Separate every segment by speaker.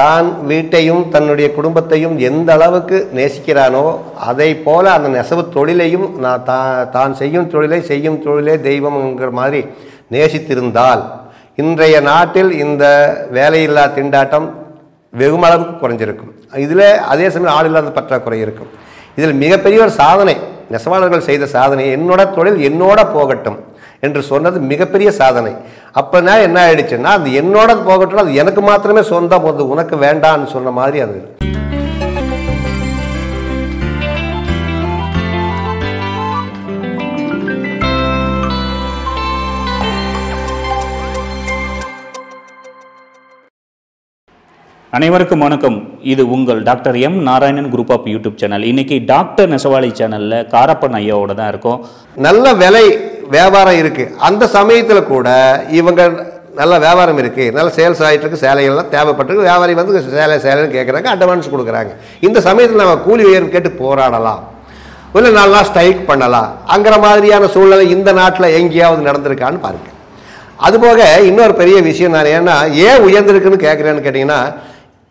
Speaker 1: தான் வீட்டையும் தன்னுடைய குடும்பத்தையும் எந்த அளவுக்கு நேசிக்கிறானோ அதை போல அந்த நெசவு தொழிலையும் நான் தா- தான் செய்யும் தொழிலை செய்யும் தொழிலே தெய்வம்ங்கிற மாதிரி நேசித்திருந்தால் இன்றைய நாட்டில் இந்த வேலையில்லா திண்டாட்டம் வெகுமளவுக்கு குறைஞ்சிருக்கும். இதில் அதே சமயம் ஆள் இல்லாத பற்றாக்குறை இருக்கும். இதில் மிகப்பெரிய ஒரு சாதனை நெசவாளர்கள் செய்த சாதனை என்னோட தொழில் என்னோட போகட்டும் என்று சொன்னது மிகப்பெரிய சாதனை. அப்போனா என்ன ஆயிடுச்சுன்னா அது என்னோட போகட்டும் அது எனக்கு மாத்திரமே சொந்தம் அது உனக்கு வேண்டான்னு சொன்ன மாதிரி அது
Speaker 2: அனைவருக்கும் வணக்கம். இது உங்கள் doctor M. Narayanan group of YouTube channel. இன்னைக்கு டாக்டர் நெசவாளி சேனல்ல காரப்பன் ஐயாவோட தான் இருக்கோம்.
Speaker 1: நல்ல விலை வியாபாரம் இருக்கு. அந்த சமயத்தில் கூட இவங்க நல்ல வியாபாரம் இருக்கு. நல்ல சேல்ஸ் ஆகிட்டு இருக்கு. சேலைகள்லாம் தேவைப்பட்டிருக்கு. வியாபாரி வந்து சேலை சேலைன்னு கேட்குறாங்க அட்வான்ஸ் கொடுக்குறாங்க. இந்த சமயத்தில் நம்ம கூலி உயர்வு கேட்டு போராடலாம். இல்லை நல்லா ஸ்ட்ரைக் பண்ணலாம். அங்கிற மாதிரியான சூழ்நிலை இந்த நாட்டில் எங்கேயாவது நடந்திருக்கான்னு பாருங்க. அதுபோக இன்னொரு பெரிய விஷயம் நான் ஏன்னா ஏன் உயர்ந்திருக்குன்னு கேட்குறேன்னு கேட்டிங்கன்னா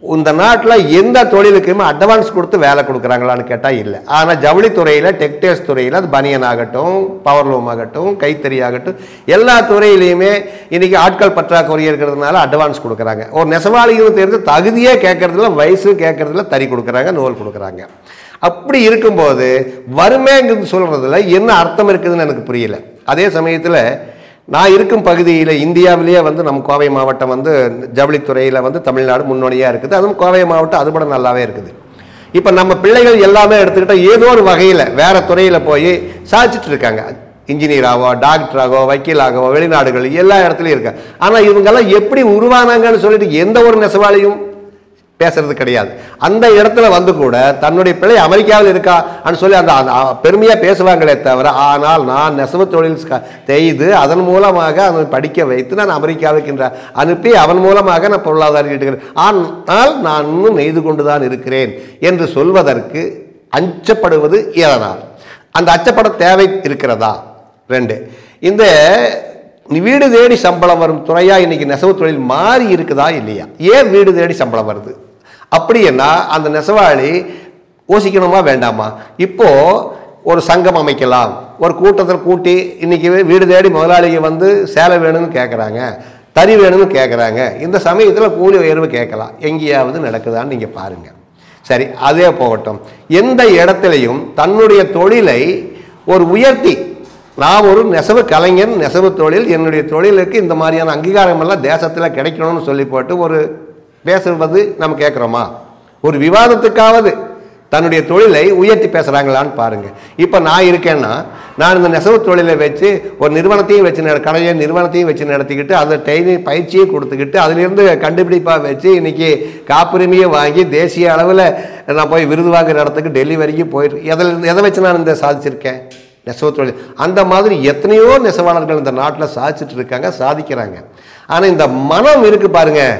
Speaker 1: இந்த நாட்டில் எந்த தொழிலுக்குமே அட்வான்ஸ் கொடுத்து வேலை கொடுக்குறாங்களான்னு கேட்டால் இல்லை. ஆனால் ஜவுளித்துறையில் டெக்டைல்ஸ் துறையில் அது பனியன் ஆகட்டும் பவர்லூம் ஆகட்டும் கைத்தறி ஆகட்டும் எல்லா துறையிலையுமே இன்றைக்கி ஆட்கள் பற்றாக்குறை இருக்கிறதுனால அட்வான்ஸ் கொடுக்குறாங்க. ஒரு நெசவாளிகளும் தெரிஞ்சு தகுதியே கேட்கறதுல வயசு கேட்கறதுல தறி கொடுக்குறாங்க நூல் கொடுக்குறாங்க. அப்படி இருக்கும்போது வறுமைங்கிறது சொல்கிறதுல என்ன அர்த்தம் இருக்குதுன்னு எனக்கு புரியல. அதே சமயத்தில் நான் இருக்கும் பகுதியில் இந்தியாவிலேயே வந்து நம்ம கோவை மாவட்டம் வந்து ஜவுளித்துறையில் வந்து தமிழ்நாடு முன்னோடியாக இருக்குது. அதுவும் கோவை மாவட்டம் அது கூட நல்லாவே இருக்குது. இப்போ நம்ம பிள்ளைகள் எல்லாமே எடுத்துக்கிட்டால் ஏதோ ஒரு வகையில் வேற துறையில் போய் சாதிச்சுட்டு இருக்காங்க. இன்ஜினியராகவோ டாக்டராகவோ வக்கீலாகவோ வெளிநாடுகள் எல்லா இடத்துலையும் இருக்காங்க ஆனால் இவங்கெல்லாம் எப்படி உருவானாங்கன்னு சொல்லிட்டு எந்த ஒரு நெசவாளியும் பேசுறது கிடையாது. அந்த இடத்துல வந்து கூட தன்னுடைய பிள்ளை அமெரிக்காவில் இருக்கா சொல்லி அந்த அந்த பேசுவாங்களே தவிர ஆனால் நான் நெசவு தொழில் செய்து அதன் மூலமாக அவன் படிக்க வைத்து நான் அமெரிக்காவுக்கு அனுப்பி அவன் மூலமாக நான் பொருளாதாரம் ஈட்டுகிறேன். ஆனால் நான் இன்னும் நெய்து கொண்டு தான் இருக்கிறேன் என்று சொல்வதற்கு அஞ்சப்படுவது எதனால் அந்த அச்சப்பட தேவை இருக்கிறதா? ரெண்டு. இந்த வீடு தேடி சம்பளம் வரும் துறையா இன்னைக்கு நெசவு தொழில் மாறி இருக்குதா இல்லையா? ஏன் வீடு தேடி சம்பளம் வருது? அப்படின்னா அந்த நெசவாளி யோசிக்கணுமா வேண்டாமா? இப்போ ஒரு சங்கம் அமைக்கலாம். ஒரு கூட்டத்தில் கூட்டி இன்னைக்கு வீடு தேடி முதலாளிங்க வந்து சேலை வேணும்னு கேட்குறாங்க தறி வேணும்னு கேட்குறாங்க இந்த சமயத்தில் கூலி உயர்வு கேட்கலாம். எங்கேயாவது நடக்குதான்னு நீங்கள் பாருங்கள் சரி அதே போகட்டும். எந்த இடத்துலையும் தன்னுடைய தொழிலை ஒரு உயர்த்தி நான் ஒரு நெசவு கலைஞன் நெசவு தொழில் என்னுடைய தொழிலுக்கு இந்த மாதிரியான அங்கீகாரமெல்லாம் தேசத்தில் கிடைக்கணும்னு சொல்லி போட்டு ஒரு பேசுவது நம்ம கேட்குறோமா ஒரு விவாதத்துக்காவது தன்னுடைய தொழிலை உயர்த்தி பேசுகிறாங்களான்னு பாருங்கள் இப்போ நான் இருக்கேன்னா நான் இந்த நெசவு தொழிலை வச்சு ஒரு நிறுவனத்தையும் வச்சு நட- கடையை நிறுவனத்தையும் வச்சு நடத்திக்கிட்டு அதை ட்ரைனிங் பயிற்சியும் கொடுத்துக்கிட்டு அதிலிருந்து கண்டுபிடிப்பாக வச்சு இன்னைக்கு காப்புரிமையை வாங்கி தேசிய அளவில் நான் போய் விருது வாங்குற இடத்துக்கு டெல்லி வரைக்கும் போயிட்டு எதில் எதை வச்சு நான் இந்த சாதிச்சிருக்கேன்? நெசவு தொழில். அந்த மாதிரி எத்தனையோ நெசவாளர்கள் இந்த நாட்டில் சாதிச்சுட்டு இருக்காங்க சாதிக்கிறாங்க. ஆனால் இந்த மனம் இருக்குது பாருங்கள்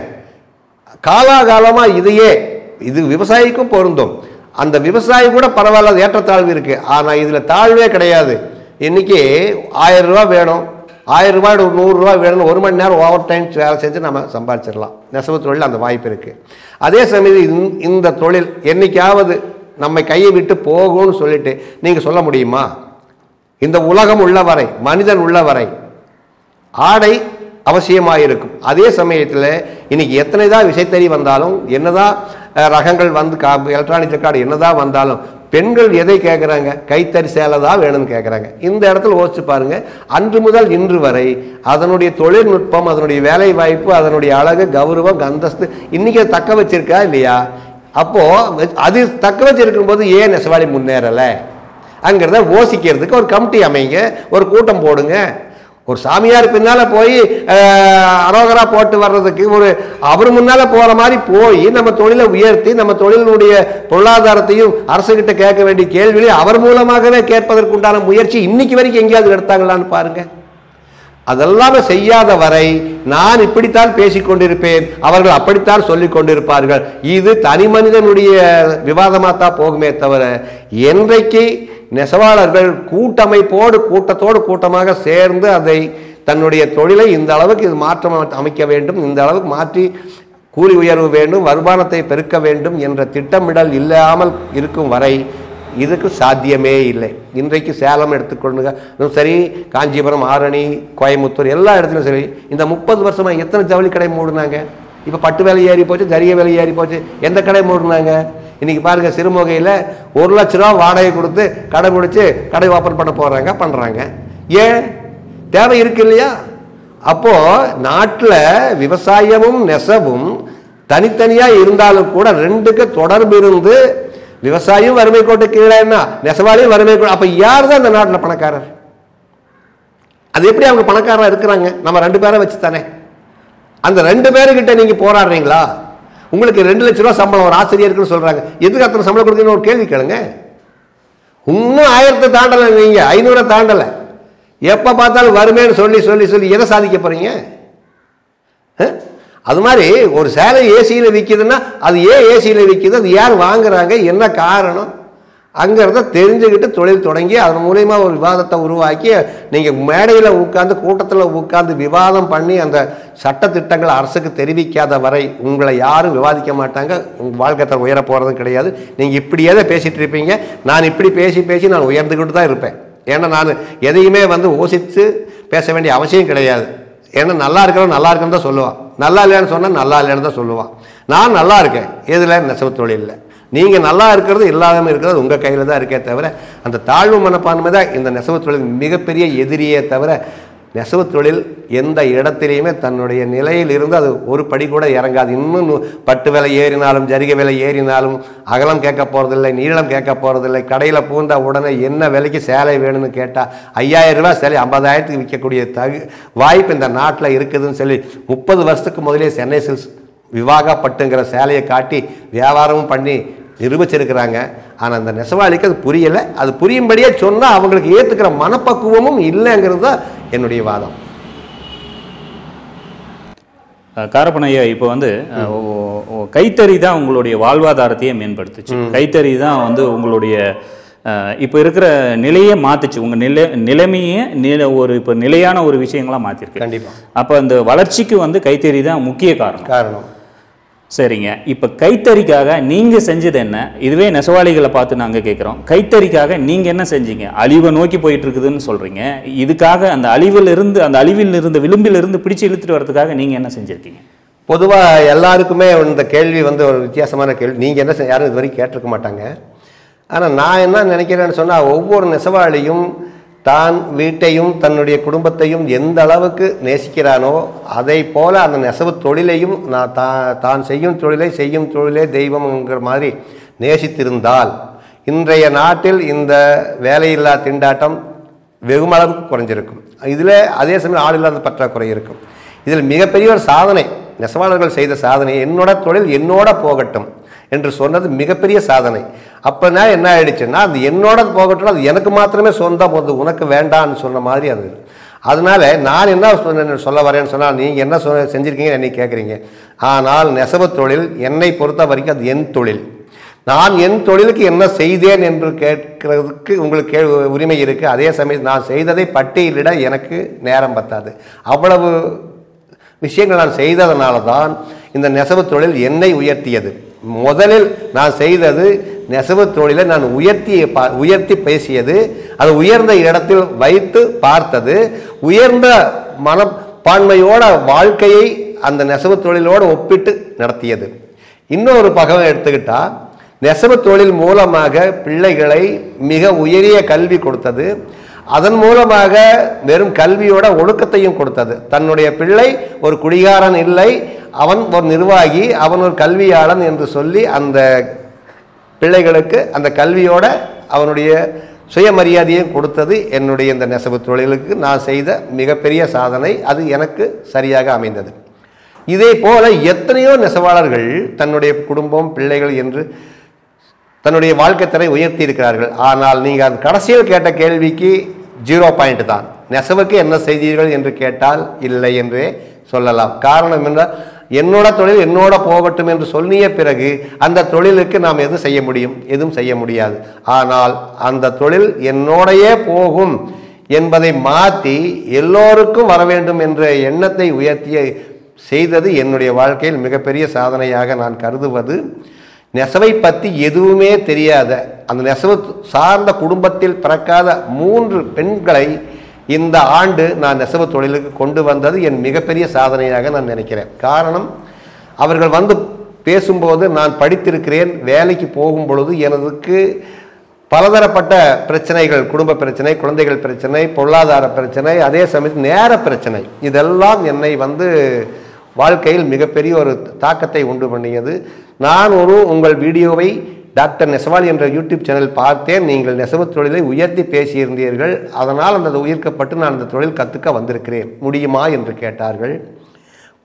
Speaker 1: காலாகாலமா இதையே இது விவசாயிக்கும் பொருந்தும். அந்த விவசாயி கூட பரவாயில்ல ஏற்றத்தாழ்வு இருக்கு. ஆனா இதுல தாழ்வே கிடையாது. இன்னைக்கு ஆயிரம் ரூபா வேணும். ஆயிரம் ரூபாய் ஒரு நூறு ரூபாய் வேணும் ஒரு மணி நேரம் ஓவர் டைம் வேலை செஞ்சு நம்ம சம்பாதிச்சிடலாம். நெசவு தொழில் அந்த வாய்ப்பு இருக்கு. அதே சமயம் இந்த- இந்த தொழில் என்னைக்காவது நம்மை கையை விட்டு போகும்னு சொல்லிட்டு நீங்க சொல்ல முடியுமா? இந்த உலகம் உள்ள வரை மனிதன் உள்ள வரை ஆடை அவசியமாக இருக்கும் அதே சமயத்தில் இன்னைக்கு எத்தனை தான் விசைத்தறி வந்தாலும் என்னதான் ரகங்கள் வந்து கா எலக்ட்ரானிக் ரெக்கார்டு என்னதான் வந்தாலும் பெண்கள் எதை கேட்குறாங்க கைத்தறி சேலை தான் வேணும்னு கேட்குறாங்க இந்த இடத்துல யோசிச்சு பாருங்க. அன்று முதல் இன்று வரை அதனுடைய தொழில்நுட்பம் அதனுடைய வேலை வாய்ப்பு அதனுடைய அழகு கௌரவம் அந்தஸ்து இன்றைக்கி அதை தக்க வச்சிருக்கா இல்லையா? அப்போது அது தக்க வச்சிருக்கும் போது ஏன் நெசவாளி முன்னேறலை? அங்கிறத ஓசிக்கிறதுக்கு ஒரு கமிட்டி அமைங்க. ஒரு கூட்டம் போடுங்க. ஒரு சாமியார் பின்னால் போய் அரோகரா போட்டு வர்றதுக்கு ஒரு அவர் முன்னால் போகிற மாதிரி போய் நம்ம தொழிலை உயர்த்தி நம்ம தொழிலினுடைய பொருளாதாரத்தையும் அரசுகிட்ட கேட்க வேண்டிய கேள்விகளை அவர் மூலமாகவே கேட்பதற்குண்டான முயற்சி இன்னைக்கு வரைக்கும் எங்கேயாவது எடுத்தாங்களான்னு பாருங்கள் அதெல்லாம் செய்யாத வரை நான் இப்படித்தான் பேசிக்கொண்டிருப்பேன் அவர்கள் அப்படித்தான் சொல்லிக் கொண்டிருப்பார்கள். இது தனி மனிதனுடைய விவாதமாக தான் போகுமே தவிர என்றைக்கு நெசவாளர்கள் கூட்டமைப்போடு கூட்டத்தோடு கூட்டமாக சேர்ந்து அதை தன்னுடைய தொழிலை இந்த அளவுக்கு இது மாற்றம் அமைக்க வேண்டும் இந்த அளவுக்கு மாற்றி கூலி உயர்வு வேண்டும் வருமானத்தை பெருக்க வேண்டும் என்ற திட்டமிடல் இல்லாமல் இருக்கும் வரை இதுக்கு சாத்தியமே இல்லை. இன்றைக்கு சேலம் எடுத்துக்கொள்ளுங்க சரி காஞ்சிபுரம் ஆரணி கோயம்புத்தூர் எல்லா இடத்துலையும் சரி இந்த முப்பது வருஷமாக எத்தனை ஜவுளி கடை மூடினாங்க? இப்போ பட்டு விலை ஏறி போச்சு ஜரிய விலை ஏறி போச்சு எந்த கடை மூடினாங்க? இன்னைக்கு பாருங்க சிறுமுகையில் ஒரு லட்ச ரூபா வாடகை கொடுத்து கடை பிடிச்சி கடை ஓப்பன் பண்ண போகிறாங்க பண்ணுறாங்க ஏன்? தேவை இருக்கு இல்லையா? அப்போது நாட்டில் விவசாயமும் நெசவும் தனித்தனியாக இருந்தாலும் கூட ரெண்டுக்கு தொடர்பு இருந்து விவசாயம் வறுமை கோட்டு கீழேன்னா நெசவாளியும் வறுமை கோட்டு அப்போ யார் தான் இந்த நாட்டில் பணக்காரர்? அது எப்படி அவங்க பணக்காரராக இருக்கிறாங்க? நம்ம ரெண்டு பேரை வச்சு தானே அந்த ரெண்டு பேருக்கிட்ட நீங்கள் போராடுறீங்களா? உங்களுக்கு ரெண்டு லட்ச ரூபா சம்பளம் ஒரு ஆசிரியருக்குன்னு சொல்கிறாங்க எதுக்கு அத்தனை சம்பளம் கொடுக்குன்னு ஒரு கேள்வி கேளுங்க. இன்னும் ஆயிரத்தை தாண்டலை நீங்கள் ஐநூறை தாண்டலை. எப்போ பார்த்தாலும் வருமேன்னு சொல்லி சொல்லி சொல்லி எதை சாதிக்க போகிறீங்க அது மாதிரி ஒரு சேலை ஏசியில் விற்கிதுன்னா அது ஏன் ஏசியில் விற்கிது அது யார் வாங்குறாங்க என்ன காரணம்? அங்கிறத தெரிஞ்சுக்கிட்டு தொழில் தொடங்கி அதன் மூலயமா ஒரு விவாதத்தை உருவாக்கி நீங்கள் மேடையில் உட்காந்து கூட்டத்தில் உட்காந்து விவாதம் பண்ணி அந்த சட்டத்திட்டங்கள் அரசுக்கு தெரிவிக்காத வரை உங்களை யாரும் விவாதிக்க மாட்டாங்க. உங்கள் வாழ்க்கை உயர போகிறதும் கிடையாது. நீங்கள் இப்படியே தான் பேசிகிட்டு இருப்பீங்க. நான் இப்படி பேசி பேசி நான் உயர்ந்துக்கிட்டு தான் இருப்பேன். ஏன்னா நான் எதையுமே வந்து யோசித்து பேச வேண்டிய அவசியம் கிடையாது. ஏன்னா நல்லா இருக்கிறவன் நல்லா இருக்குன்னு தான் சொல்லுவான். நல்லா இல்லைன்னு சொன்னால் நல்லா இல்லைன்னு தான் சொல்லுவான். நான் நல்லா இருக்கேன். எதில்? நெசவு தொழிலில். நீங்கள் நல்லா இருக்கிறது இல்லாமல் இருக்கிறது உங்கள் கையில் தான் இருக்கே தவிர அந்த தாழ்வு மனப்பான்மை தான் இந்த நெசவு தொழில் மிகப்பெரிய எதிரியே தவிர நெசவு தொழில் எந்த இடத்திலையுமே தன்னுடைய நிலையில் இருந்து அது ஒரு படி கூட இறங்காது. இன்னும் பட்டு விலை ஏறினாலும் ஜரிகை விலை ஏறினாலும் அகலம் கேட்க போகிறதில்லை நீளம் கேட்க போகிறதில்லை கடையில் பூந்தா உடனே என்ன விலைக்கு சேலை வேணும்னு கேட்டால் ஐயாயிரம் ரூபா சேலை ஐம்பதாயிரத்துக்கு விற்கக்கூடிய தகு வாய்ப்பு இந்த நாட்டில் இருக்குதுன்னு சொல்லி முப்பது வருஷத்துக்கு முதலே சென்னை சில்ஸ் விவாகா பட்டுங்கிற சேலையை காட்டி வியாபாரமும் பண்ணி நிரூபிச்சிருக்கிறாங்க. ஆனால் அந்த நெசவாளிக்கு அது புரியலை. அது புரியும்படியே சொன்னால் அவங்களுக்கு ஏற்றுக்கிற மனப்பக்குவமும் இல்லைங்கிறது தான் என்னுடைய வாதம்.
Speaker 2: அஹ் காரப்பன் ஐயா இப்போ வந்து கைத்தறி தான் உங்களுடைய வாழ்வாதாரத்தையே மேம்படுத்துச்சு. கைத்தறி தான் வந்து உங்களுடைய இப்போ இருக்கிற நிலையே மாத்துச்சு. உங்க நிலை நிலைமையே நில ஒரு இப்போ நிலையான ஒரு விஷயங்களா மாத்திருக்கு.
Speaker 1: கண்டிப்பாக
Speaker 2: அப்போ அந்த வளர்ச்சிக்கு வந்து கைத்தறி தான் முக்கிய காரணம்.
Speaker 1: காரணம்.
Speaker 2: சரிங்க. இப்போ கைத்தறிக்காக நீங்கள் செஞ்சது என்ன? இதுவே நெசவாளிகளை பார்த்து நாங்கள் கேட்குறோம் கைத்தறிக்காக நீங்கள் என்ன செஞ்சீங்க? அழிவை நோக்கி போயிட்டு இருக்குதுன்னு சொல்கிறீங்க இதுக்காக அந்த அழிவில் இருந்து அந்த அழிவில் இருந்து விளிம்பிலிருந்து பிடிச்சி பிடிச்சு இழுத்துட்டு வரதுக்காக நீங்கள் என்ன செஞ்சிருக்கீங்க?
Speaker 1: பொதுவாக எல்லாருக்குமே இந்த கேள்வி வந்து ஒரு வித்தியாசமான கேள்வி. நீங்கள் என்ன யாரும் இது வரைக்கும் கேட்டிருக்க மாட்டாங்க. ஆனால் நான் என்ன நினைக்கிறேன்னு சொன்னால் ஒவ்வொரு நெசவாளியும் தான் வீட்டையும் தன்னுடைய குடும்பத்தையும் எந்த அளவுக்கு நேசிக்கிறானோ அதை போல அந்த நெசவு தொழிலையும் நான் தா தான் செய்யும் தொழிலை செய்யும் தொழிலே தெய்வம்ங்கிற மாதிரி நேசித்திருந்தால் இன்றைய நாட்டில் இந்த வேலையில்லா திண்டாட்டம் வெகுமளவுக்கு குறைஞ்சிருக்கும். இதில் அதே சமயம் ஆள் இல்லாத பற்றாக்குறை இருக்கும். இதில் மிகப்பெரிய ஒரு சாதனை நெசவாளர்கள் செய்த சாதனை என்னோட தொழில் என்னோட போகட்டும். என்று சொன்னது மிகப்பெரிய சாதனை. அப்போனா என்ன ஆயிடுச்சுன்னா அது என்னோட போகட்டும் அது எனக்கு மாத்திரமே சொந்தம் போது உனக்கு வேண்டான்னு சொன்ன மாதிரி அது. அதனால நான் என்ன சொன்ன சொல்ல வரேன்னு சொன்னால் நீங்கள் என்ன சொ செஞ்சுருக்கீங்கன்னு என்னை கேட்குறீங்க ஆனால் நெசவு தொழில் என்னை பொறுத்த வரைக்கும் அது என் தொழில். நான் என் தொழிலுக்கு என்ன செய்தேன் என்று கேட்கறதுக்கு உங்களுக்கு கே உரிமை இருக்குது அதே சமயம் நான் செய்ததை பட்டியலிட எனக்கு நேரம் பத்தாது. அவ்வளவு விஷயங்கள் நான் செய்ததனால தான் இந்த நெசவு தொழில் என்னை உயர்த்தியது. முதலில் நான் செய்தது நெசவு தொழிலை நான் உயர்த்தி பா- உயர்த்தி பேசியது அது உயர்ந்த இடத்தில் வைத்து பார்த்தது. உயர்ந்த மனப்பான்மையோட வாழ்க்கையை அந்த நெசவு தொழிலோடு ஒப்பிட்டு நடத்தியது. இன்னொரு பக்கம் எடுத்துக்கிட்டா நெசவு தொழில் மூலமாக பிள்ளைகளை மிக உயரிய கல்வி கொடுத்தது. அதன் மூலமாக வெறும் கல்வியோட ஒழுக்கத்தையும் கொடுத்தது. தன்னுடைய பிள்ளை ஒரு குடிகாரன் இல்லை அவன் ஒரு நிர்வாகி அவன் ஒரு கல்வியாளன் என்று சொல்லி அந்த பிள்ளைகளுக்கு அந்த கல்வியோட அவனுடைய சுயமரியாதையும் கொடுத்தது என்னுடைய இந்த நெசவு தொழிலுக்கு. நான் செய்த மிகப்பெரிய சாதனை அது எனக்கு சரியாக அமைந்தது. இதே போல எத்தனையோ நெசவாளர்கள் தன்னுடைய குடும்பம் பிள்ளைகள் என்று தன்னுடைய வாழ்க்கை தரை உயர்த்தி இருக்கிறார்கள். ஆனால் நீங்கள் அந்த கடைசியில் கேட்ட கேள்விக்கு ஜீரோ பாயிண்ட் தான். நெசவுக்கு என்ன செய்தீர்கள் என்று கேட்டால் இல்லை என்றே சொல்லலாம். காரணம் என்றால் என்னோட தொழில் என்னோட போகட்டும் என்று சொல்லிய பிறகு அந்த தொழிலுக்கு நாம் எதுவும் செய்ய முடியும்? எதுவும் செய்ய முடியாது. ஆனால் அந்த தொழில் என்னோடையே போகும் என்பதை மாற்றி எல்லோருக்கும் வர வேண்டும் என்ற எண்ணத்தை உயர்த்திய செய்தது என்னுடைய வாழ்க்கையில் மிகப்பெரிய சாதனையாக நான் கருதுவது. நெசவை பற்றி எதுவுமே தெரியாத அந்த நெசவு சார்ந்த குடும்பத்தில் பிறக்காத மூன்று பெண்களை இந்த ஆண்டு நான் நெசவு தொழிலுக்கு கொண்டு வந்தது என் மிகப்பெரிய சாதனையாக நான் நினைக்கிறேன். காரணம் அவர்கள் வந்து பேசும்போது நான் படித்திருக்கிறேன் வேலைக்கு போகும் பொழுது எனதுக்கு பலதரப்பட்ட பிரச்சனைகள் குடும்ப பிரச்சனை குழந்தைகள் பிரச்சனை பொருளாதார பிரச்சனை அதே சமயத்தில் நேர பிரச்சனை இதெல்லாம் என்னை வந்து வாழ்க்கையில் மிகப்பெரிய ஒரு தாக்கத்தை உண்டு பண்ணியது. நான் ஒரு உங்கள் வீடியோவை டாக்டர் நெசவாலி என்ற யூடியூப் சேனல் பார்த்தேன். நீங்கள் நெசவு தொழிலை உயர்த்தி பேசியிருந்தீர்கள். அதனால் அந்த உயிர்க்கப்பட்டு நான் அந்த தொழில் கற்றுக்க வந்திருக்கிறேன். முடியுமா என்று கேட்டார்கள்.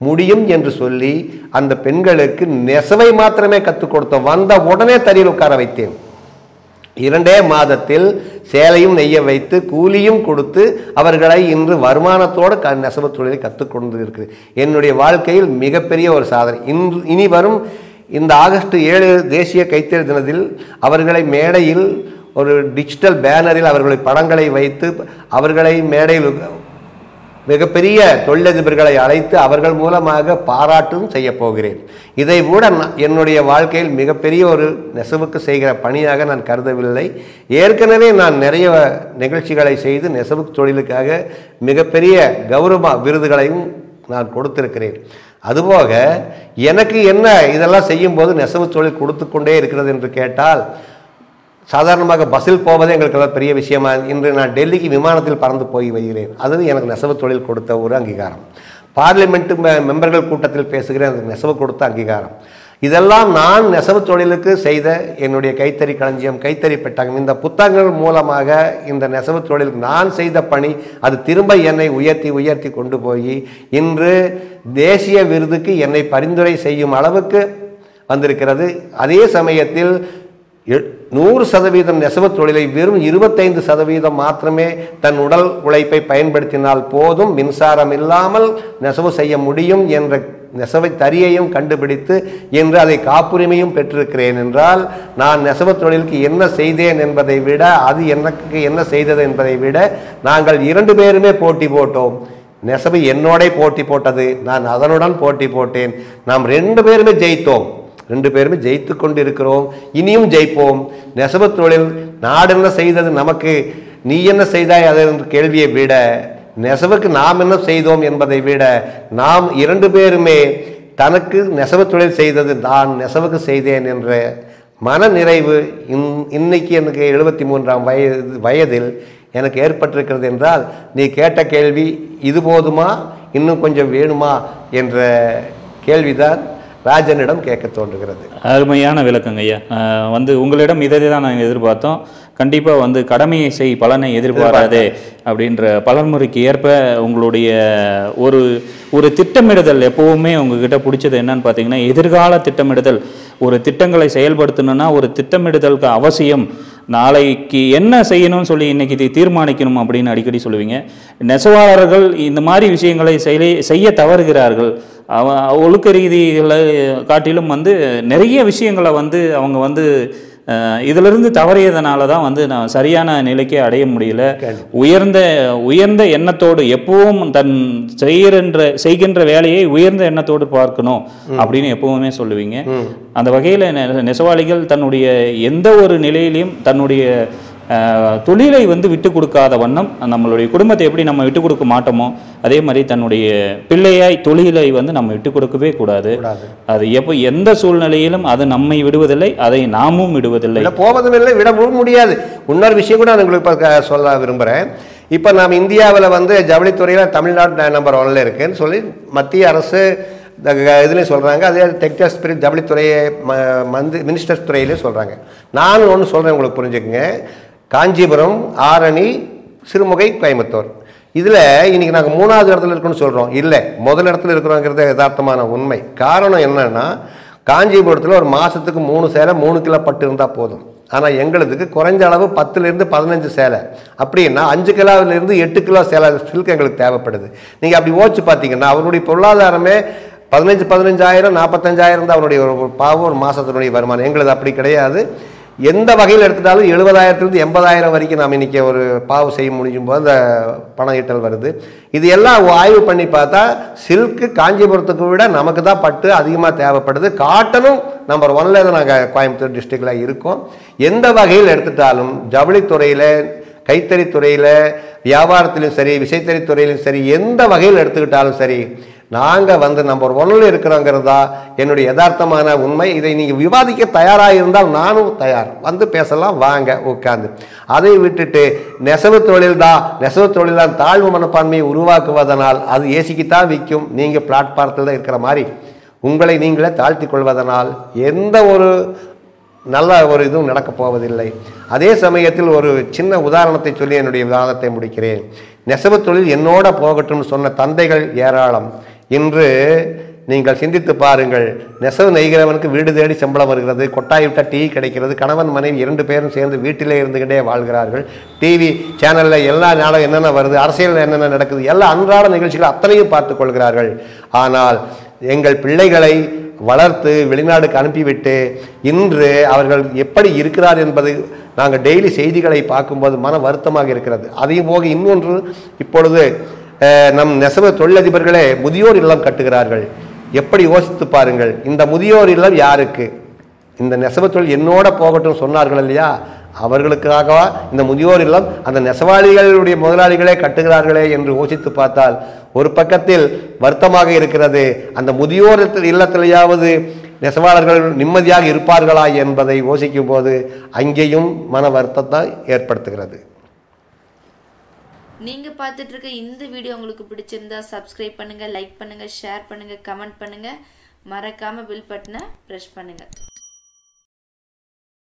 Speaker 1: முடியும் என்று சொல்லி அந்த பெண்களுக்கு நெசவை மாத்திரமே கற்றுக் கொடுத்தோம் வந்த உடனே தறியில் உட்கார வைத்தேன். இரண்டே மாதத்தில் சேலையும் நெய்ய வைத்து கூலியும் கொடுத்து அவர்களை இன்று வருமானத்தோடு க நெசவு தொழிலை கற்றுக்கொண்டு இருக்குது என்னுடைய வாழ்க்கையில் மிகப்பெரிய ஒரு சாதனை. இன்று இனி வரும் இந்த ஆகஸ்ட் ஏழு தேசிய கைத்தறி தினத்தில் அவர்களை மேடையில் ஒரு டிஜிட்டல் பேனரில் அவர்களை படங்களை வைத்து அவர்களை மேடையில் மிகப்பெரிய தொழிலதிபர்களை அழைத்து அவர்கள் மூலமாக பாராட்டும் செய்ய போகிறேன். இதை கூட நான் என்னுடைய வாழ்க்கையில் மிகப்பெரிய ஒரு நெசவுக்கு செய்கிற பணியாக நான் கருதவில்லை. ஏற்கனவே நான் நிறைய நிகழ்ச்சிகளை செய்து நெசவு தொழிலுக்காக மிகப்பெரிய கௌரவ விருதுகளையும் நான் கொடுத்திருக்கிறேன். அதுபோக எனக்கு என்ன இதெல்லாம் செய்யும்போது நெசவு தொழில் கொடுத்து கொண்டே இருக்கிறது என்று கேட்டால் சாதாரணமாக பஸ்ஸில் போவதே எங்களுக்கு பெரிய விஷயமா இன்று நான் டெல்லிக்கு விமானத்தில் பறந்து போய் வருகிறேன். அது எனக்கு நெசவு தொழில் கொடுத்த ஒரு அங்கீகாரம். பார்லிமெண்ட்டு மெம்பர்கள் கூட்டத்தில் பேசுகிறேன் அதுக்கு நெசவு கொடுத்த அங்கீகாரம். இதெல்லாம் நான் நெசவு தொழிலுக்கு செய்த என்னுடைய கைத்தறி களஞ்சியம் கைத்தறி பெட்டகம். இந்த புத்தகங்கள் மூலமாக இந்த நெசவு தொழிலுக்கு நான் செய்த பணி அது திரும்ப என்னை உயர்த்தி உயர்த்தி கொண்டு போய் இன்று தேசிய விருதுக்கு என்னை பரிந்துரை செய்யும் அளவுக்கு வந்திருக்கிறது. அதே சமயத்தில் எ- நூறு சதவீதம் நெசவு தொழிலை வெறும் இருபத்தைந்து சதவீதம் மாத்திரமே தன் உடல் உழைப்பை பயன்படுத்தினால் போதும் மின்சாரம் இல்லாமல் நெசவு செய்ய முடியும் என்ற நெசவை தறியையும் கண்டுபிடித்து என்று அதை காப்புரிமையும் பெற்றிருக்கிறேன் என்றால் நான் நெசவு தொழிலுக்கு என்ன செய்தேன் என்பதை விட அது எனக்கு என்ன செய்தது என்பதை விட நாங்கள் இரண்டு பேருமே போட்டி போட்டோம். நெசவு என்னோட போட்டி போட்டது நான் அதனுடன் போட்டி போட்டேன். நாம் ரெண்டு பேருமே ஜெயித்தோம். ரெண்டு பேருமே ஜெயித்து கொண்டு இருக்கிறோம் இனியும் ஜெயிப்போம். நெசவு தொழில் நாடு என்ன செய்தது நமக்கு நீ என்ன செய்தாய்? அது என்ற கேள்வியை விட நெசவுக்கு நாம் என்ன செய்தோம் என்பதை விட நாம் இரண்டு பேருமே தனக்கு நெசவு தொழில் செய்தது நான் நெசவுக்கு செய்தேன் என்ற மன நிறைவு இன் இன்னைக்கு எனக்கு எழுபத்தி மூன்றாம் வயது வயதில் எனக்கு ஏற்பட்டிருக்கிறது என்றால் நீ கேட்ட கேள்வி இது போதுமா? இன்னும் கொஞ்சம் வேணுமா? என்ற கேள்விதான் ராஜனிடம் கேட்க தோன்றுகிறது.
Speaker 2: அருமையான விளக்கங்க ஐயா வந்து உங்களிடம் இதை தான் நாங்கள் எதிர்பார்த்தோம். கண்டிப்பாக வந்து கடமையை செய் பலனை எதிர்பாராதே அப்படின்ற பலன்முறைக்கு ஏற்ப உங்களுடைய ஒரு ஒரு திட்டமிடுதல் எப்பவுமே உங்ககிட்ட பிடிச்சது என்னன்னு பார்த்தீங்கன்னா எதிர்கால திட்டமிடுதல். ஒரு திட்டங்களை செயல்படுத்தணும்னா ஒரு திட்டமிடுதலுக்கு அவசியம். நாளைக்கு என்ன செய்யணும்னு சொல்லி இன்னைக்கு இதை தீர்மானிக்கணும் அப்படின்னு அடிக்கடி சொல்லுவீங்க. நெசவாளர்கள் இந்த மாதிரி விஷயங்களை செய்ய செய்ய தவறுகிறார்கள். அவ ஒழுக்க ரீதிகளை காட்டிலும் வந்து நிறைய விஷயங்களை வந்து அவங்க வந்து இதிலிருந்து தவறியதுனால தான் வந்து நான் சரியான நிலைக்கே அடைய முடியல. உயர்ந்த உயர்ந்த எண்ணத்தோடு எப்பவும் தன் செய்கின்ற செய்கின்ற வேலையை உயர்ந்த எண்ணத்தோடு பார்க்கணும் அப்படின்னு எப்பவுமே சொல்லுவீங்க. அந்த வகையில் நெசவாளிகள் தன்னுடைய எந்த ஒரு நிலையிலையும் தன்னுடைய தொழிலை வந்து விட்டு கொடுக்காத வண்ணம் நம்மளுடைய குடும்பத்தை எப்படி நம்ம விட்டு கொடுக்க மாட்டோமோ அதே மாதிரி தன்னுடைய பிள்ளையாய் தொழிலை வந்து நம்ம விட்டு கொடுக்கவே கூடாது. அது எப்போ எந்த சூழ்நிலையிலும் அது நம்மை விடுவதில்லை அதை நாமும் விடுவதில்லை.
Speaker 1: விட போவதும் இல்லை விட முடியாது. இன்னொரு விஷயம் கூட நான் உங்களுக்கு இப்போ சொல்ல விரும்புகிறேன் இப்போ நாம் இந்தியாவில் வந்து ஜவுளித்துறையில் தமிழ்நாடு நம்பர் ஒன்ல இருக்குன்னு சொல்லி மத்திய அரசு இதுலேயும் சொல்கிறாங்க அதே டெக்ஸ்டைல்ஸ் பிரி ஜவுளித்துறையை மந்தி மினிஸ்டர்ஸ் துறையிலையும் சொல்கிறாங்க நான் ஒன்று சொல்கிறேன் உங்களுக்கு புரிஞ்சுக்குங்க. காஞ்சிபுரம் ஆரணி சிறுமுகை கோயம்புத்தூர். இதில் இன்றைக்கி நாங்கள் மூணாவது இடத்துல இருக்கோம்னு சொல்கிறோம் இல்லை முதல் இடத்துல இருக்கிறோங்கிறது யதார்த்தமான உண்மை. காரணம் என்னென்னா காஞ்சிபுரத்தில் ஒரு மாதத்துக்கு மூணு சேலை மூணு கிலோ பட்டு இருந்தால் போதும். ஆனால் எங்களுதுக்கு குறைஞ்ச அளவு பத்துலேருந்து பதினஞ்சு சேலை. அப்படின்னா அஞ்சு கிலோவிலேருந்து எட்டு கிலோ சேலை சில்க் எங்களுக்கு தேவைப்படுது. நீங்கள் அப்படி ஓச்சு பார்த்தீங்கன்னா அவருடைய பொருளாதாரமே பதினஞ்சு பதினஞ்சாயிரம் நாற்பத்தஞ்சாயிரம் தான் அவருடைய ஒரு ஒரு பாவம் ஒரு மாதத்தினுடைய வருமானம். எங்களுது அப்படி கிடையாது. எந்த வகையில் எடுத்துட்டாலும் எழுபதாயிரத்துலேருந்து எண்பதாயிரம் வரைக்கும் நாம் இன்றைக்கி ஒரு பாவு செய்ய முடியும் போது அந்த பணம் ஈட்டல் வருது. இது எல்லாம் ஆய்வு பண்ணி பார்த்தா சில்க்கு காஞ்சிபுரத்துக்கு விட நமக்கு தான் பட்டு அதிகமாக தேவைப்படுது. காட்டனும் நம்பர் ஒன்ல தான் நாங்கள் கோயம்புத்தூர் டிஸ்ட்ரிக்டில் இருக்கோம். எந்த வகையில் எடுத்துட்டாலும் ஜவுளித்துறையில் கைத்தறித்துறையில் வியாபாரத்திலும் சரி விசைத்தறித்துறையிலும் சரி எந்த வகையில் எடுத்துக்கிட்டாலும் சரி நாங்கள் வந்து நம்பர் ஒன்னில் இருக்கிறோங்கிறது தான் என்னுடைய யதார்த்தமான உண்மை. இதை நீங்கள் விவாதிக்க தயாராக இருந்தால் நானும் தயார். வந்து பேசலாம் வாங்க உட்காந்து அதை விட்டுட்டு நெசவு தொழில் தான் நெசவு தொழில் தான் தாழ்வு மனப்பான்மையை உருவாக்குவதனால் அது ஏசிக்குத்தான் விற்கும். நீங்கள் பிளாட்ஃபாரத்தில் தான் இருக்கிற மாதிரி உங்களை நீங்களே தாழ்த்தி கொள்வதனால் எந்த ஒரு நல்ல ஒரு இதுவும் நடக்கப் போவதில்லை. அதே சமயத்தில் ஒரு சின்ன உதாரணத்தை சொல்லி என்னுடைய விவாதத்தை முடிக்கிறேன். நெசவு தொழில் என்னோட போகட்டும்னு சொன்ன தந்தைகள் ஏராளம். இன்று நீங்கள் சிந்தித்து பாருங்கள் நெசவு நெய்கிறவனுக்கு வீடு தேடி சம்பளம் வருகிறது கொட்டாய் விட்ட டீ கிடைக்கிறது கணவன் மனைவி இரண்டு பேரும் சேர்ந்து வீட்டிலே இருந்துகிட்டே வாழ்கிறார்கள். டிவி சேனலில் எல்லா நாளும் என்னென்ன வருது அரசியலில் என்னென்ன நடக்குது எல்லா அன்றாட நிகழ்ச்சிகள் அத்தனையும் பார்த்து கொள்கிறார்கள். ஆனால் எங்கள் பிள்ளைகளை வளர்த்து வெளிநாடுக்கு அனுப்பிவிட்டு இன்று அவர்கள் எப்படி இருக்கிறார் என்பது நாங்கள் டெய்லி செய்திகளை பார்க்கும்போது மன வருத்தமாக இருக்கிறது. அதையும் போக இன்னொன்று இப்பொழுது நம் நெசவு தொழிலதிபர்களே முதியோர் இல்லம் கட்டுகிறார்கள். எப்படி யோசித்து பாருங்கள் இந்த முதியோர் இல்லம் யாருக்கு? இந்த நெசவு தொழில் என்னோட போகட்டும் சொன்னார்கள் இல்லையா? அவர்களுக்காகவா இந்த முதியோர் இல்லம் அந்த நெசவாளிகளுடைய முதலாளிகளே கட்டுகிறார்களே என்று யோசித்து பார்த்தால் ஒரு பக்கத்தில் வருத்தமாக இருக்கிறது அந்த முதியோர் இல்லத்திலேயாவது நெசவாளர்கள் நிம்மதியாக இருப்பார்களா என்பதை யோசிக்கும் போது அங்கேயும் மன வருத்தத்தை ஏற்படுத்துகிறது.
Speaker 3: நீங்கள் பார்த்துட்டு இருக்க இந்த வீடியோ உங்களுக்கு பிடிச்சிருந்தா சப்ஸ்கிரைப் பண்ணுங்கள் லைக் பண்ணுங்கள் ஷேர் பண்ணுங்கள் கமெண்ட் பண்ணுங்கள் மறக்காமல் பில் பட்டனை ப்ரெஷ் பண்ணுங்கள்